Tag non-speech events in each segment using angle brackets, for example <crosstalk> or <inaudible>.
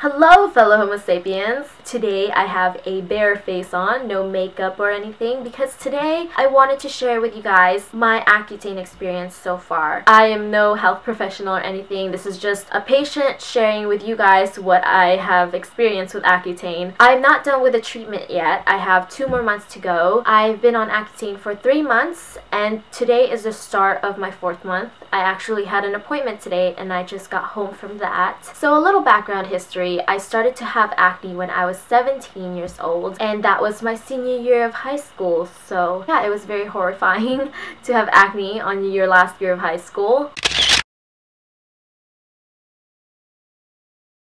Hello fellow homo sapiens! Today I have a bare face on, no makeup or anything because today I wanted to share with you guys my Accutane experience so far. I am no health professional or anything, this is just a patient sharing with you guys what I have experienced with Accutane. I'm not done with the treatment yet, I have two more months to go. I've been on Accutane for three months and today is the start of my fourth month. I actually had an appointment today and I just got home from that. So a little background history I started to have acne when I was 17 years old and that was my senior year of high school. So yeah, it was very horrifying <laughs> to have acne on your last year of high school.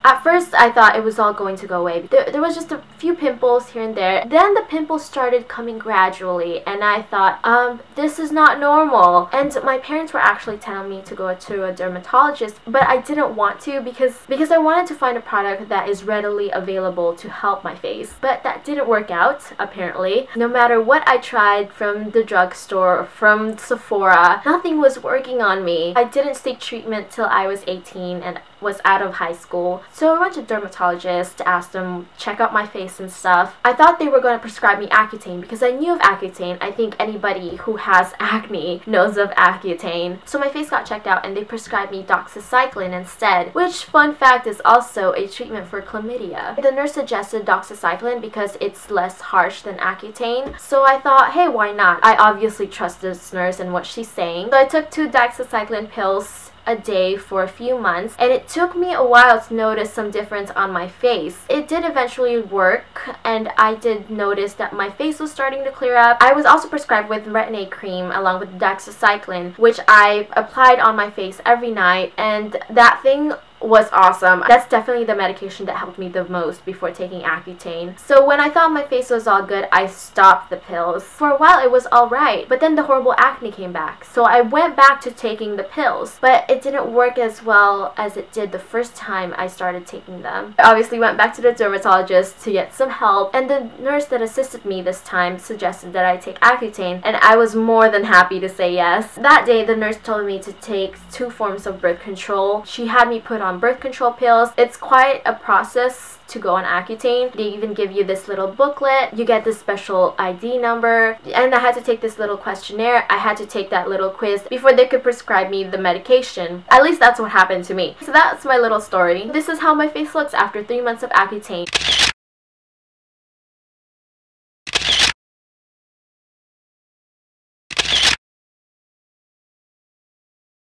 At first, I thought it was all going to go away. There, there, was just a few pimples here and there. Then the pimples started coming gradually, and I thought, um, this is not normal. And my parents were actually telling me to go to a dermatologist, but I didn't want to because because I wanted to find a product that is readily available to help my face. But that didn't work out, apparently. No matter what I tried from the drugstore or from Sephora, nothing was working on me. I didn't seek treatment till I was 18, and was out of high school. So I went to dermatologist to ask them check out my face and stuff. I thought they were going to prescribe me Accutane because I knew of Accutane. I think anybody who has <laughs> acne knows of Accutane. So my face got checked out and they prescribed me doxycycline instead, which fun fact is also a treatment for chlamydia. The nurse suggested doxycycline because it's less harsh than Accutane. So I thought, hey, why not? I obviously trust this nurse and what she's saying. So I took two doxycycline pills a day for a few months and it took me a while to notice some difference on my face. It did eventually work and I did notice that my face was starting to clear up. I was also prescribed with retin-A cream along with doxycycline which I applied on my face every night and that thing was awesome. That's definitely the medication that helped me the most before taking Accutane. So when I thought my face was all good, I stopped the pills. For a while it was alright, but then the horrible acne came back. So I went back to taking the pills, but it didn't work as well as it did the first time I started taking them. I obviously went back to the dermatologist to get some help, and the nurse that assisted me this time suggested that I take Accutane, and I was more than happy to say yes. That day, the nurse told me to take two forms of birth control. She had me put on on birth control pills. It's quite a process to go on Accutane. They even give you this little booklet. You get this special ID number. And I had to take this little questionnaire. I had to take that little quiz before they could prescribe me the medication. At least that's what happened to me. So that's my little story. This is how my face looks after three months of Accutane.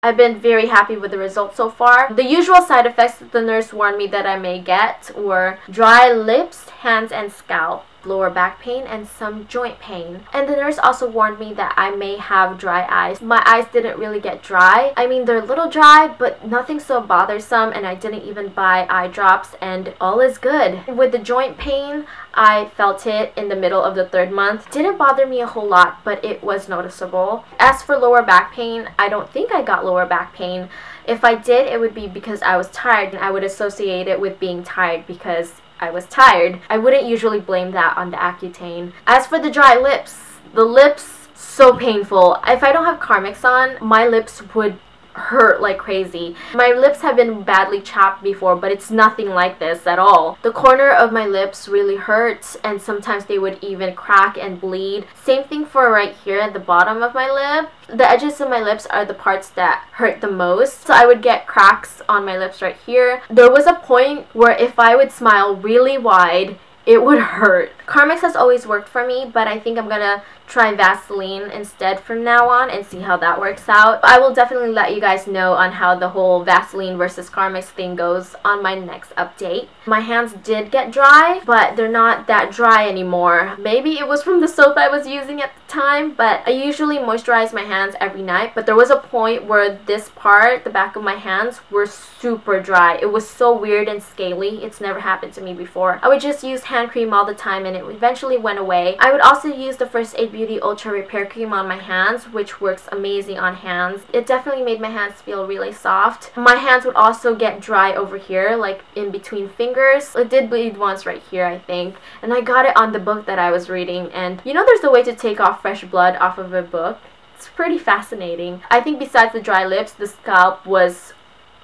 I've been very happy with the results so far. The usual side effects that the nurse warned me that I may get were dry lips, hands, and scalp lower back pain and some joint pain. And the nurse also warned me that I may have dry eyes. My eyes didn't really get dry. I mean, they're a little dry, but nothing so bothersome and I didn't even buy eye drops and all is good. With the joint pain, I felt it in the middle of the third month. Didn't bother me a whole lot, but it was noticeable. As for lower back pain, I don't think I got lower back pain. If I did, it would be because I was tired and I would associate it with being tired because I was tired. I wouldn't usually blame that on the Accutane. As for the dry lips, the lips so painful. If I don't have Carmex on, my lips would hurt like crazy. My lips have been badly chapped before, but it's nothing like this at all. The corner of my lips really hurts, and sometimes they would even crack and bleed. Same thing for right here at the bottom of my lip. The edges of my lips are the parts that hurt the most. So I would get cracks on my lips right here. There was a point where if I would smile really wide, it would <laughs> hurt. Carmex has always worked for me, but I think I'm gonna try Vaseline instead from now on and see how that works out. I will definitely let you guys know on how the whole Vaseline versus Carmex thing goes on my next update. My hands did get dry, but they're not that dry anymore. Maybe it was from the soap I was using at the time, but I usually moisturize my hands every night, but there was a point where this part, the back of my hands, were super dry. It was so weird and scaly. It's never happened to me before. I would just use hand cream all the time and it eventually went away. I would also use the First Aid Beauty Ultra Repair Cream on my hands, which works amazing on hands. It definitely made my hands feel really soft. My hands would also get dry over here, like in between fingers. It did bleed once right here, I think. And I got it on the book that I was reading. And you know there's a way to take off fresh blood off of a book? It's pretty fascinating. I think besides the dry lips, the scalp was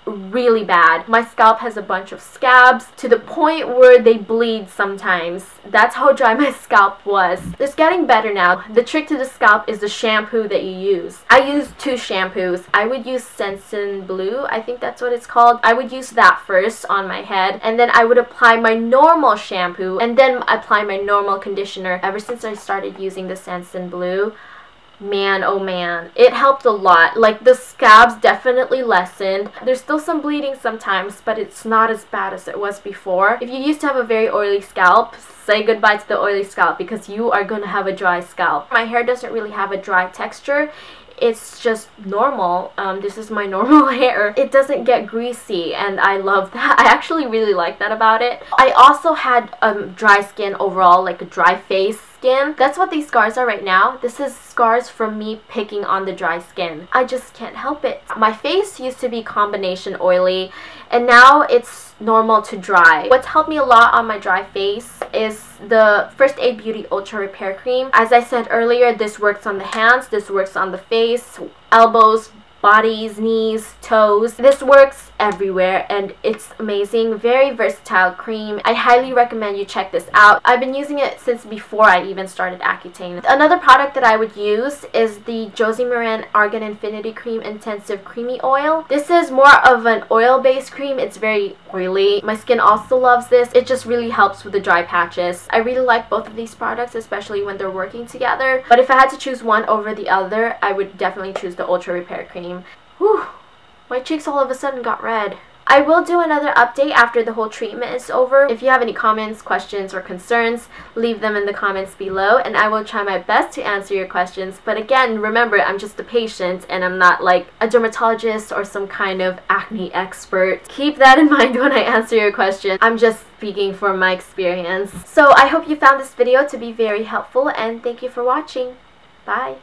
really bad. My scalp has a bunch of scabs to the point where they bleed sometimes. That's how dry <laughs> my scalp was. It's getting better now. The trick to the scalp is the shampoo that you use. I use two shampoos. I would use Selsun Blue, I think that's what it's called. I would use that first on my head and then I would apply my normal shampoo and then apply my normal conditioner. Ever since I started using the Selsun Blue, man oh man it helped a lot. Like the scabs definitely lessened. There's still some bleeding sometimes but it's not as bad as it was before. If you used to have a very oily scalp say goodbye to the oily scalp because you are going to have a dry scalp my hair doesn't really have a dry texture it's just normal. Um, this is my <laughs> normal hair. It doesn't get greasy and I love that. <laughs> I actually really like that about it. I also had um, dry skin overall, like a dry face skin. That's what these scars are right now. This is scars from me picking on the dry skin. I just can't help it. My face used to be combination oily and now it's normal to dry. What's helped me a lot on my dry face is the First Aid Beauty Ultra Repair Cream. As I said earlier, this works on the hands, this works on the face, elbows, bodies, knees, toes. This works everywhere and it's amazing. Very versatile cream. I highly recommend you check this out. I've been using it since before I even started Accutane. Another product that I would use is the Josie Maran Argan Infinity Cream Intensive Creamy Oil. This is more of an oil-based cream. It's very oily. My skin also loves this. It just really helps with the dry patches. I really like both of these products, especially when they're working together. But if I had to choose one over the other, I would definitely choose the Ultra Repair Cream. Whew, my cheeks all of a sudden got red. I will do another update after the whole treatment is over. If you have any comments, questions, or concerns, leave them in the comments below and I will try my best to answer your questions. But again, remember, I'm just a patient and I'm not like a dermatologist or some kind of acne expert. Keep that in <laughs> mind when I answer your question. I'm just speaking from my experience. So I hope you found this video to be very helpful and thank you for watching. Bye!